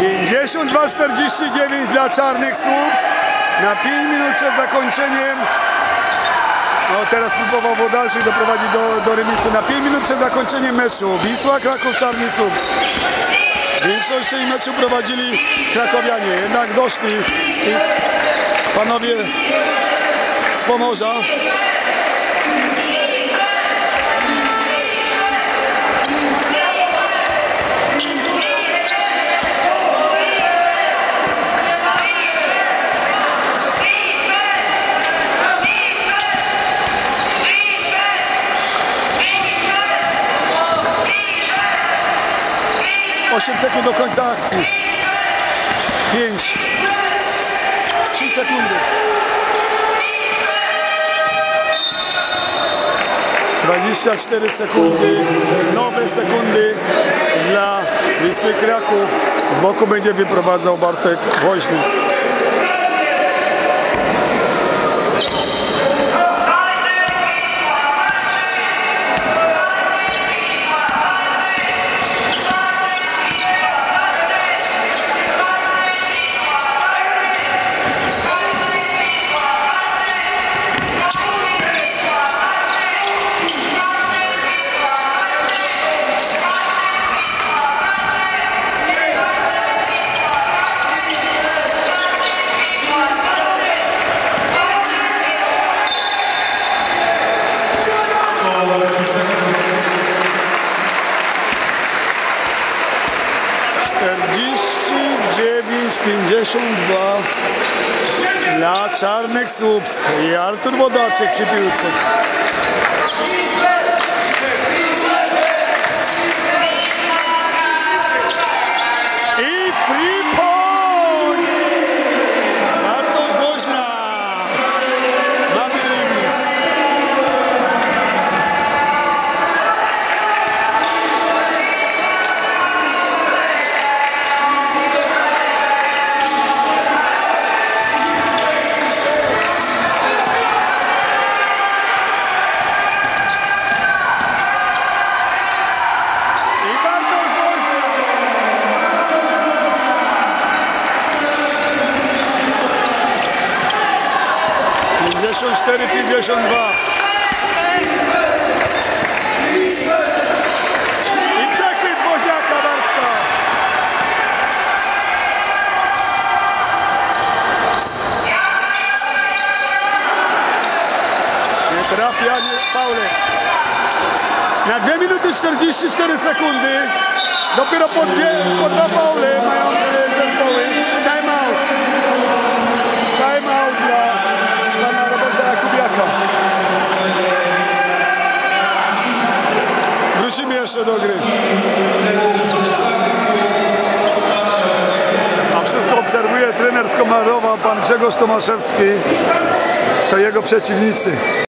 Pięćdziesiąt 49 dla Czarnych Słupsk. Na 5 minut przed zakończeniem. No teraz próbował Włodarzy doprowadzić do, do remisu. Na 5 minut przed zakończeniem meczu. Wisła Kraków Czarny Słupsk. W większości meczu prowadzili krakowianie jednak doszli panowie z Pomorza Osiem sekund do końca akcji. Pięć. Trzy sekundy. 24 sekundy, nowe sekundy dla Wisły Kraków. Z boku będzie wyprowadzał Bartek Woźny. Czterdzieści dziewięć pięćdziesiąt dwa dla Czarnych Słupsk i Artur Wodaczek przy piłce. 54-52. Trafia Paulek. Na 2 minuty 44 sekundy. Dopiero po, dwie, po dwa faule mają zespoły. Wrócimy jeszcze do gry. A wszystko obserwuje trener z Komarowa, pan Grzegorz Tomaszewski. To jego przeciwnicy.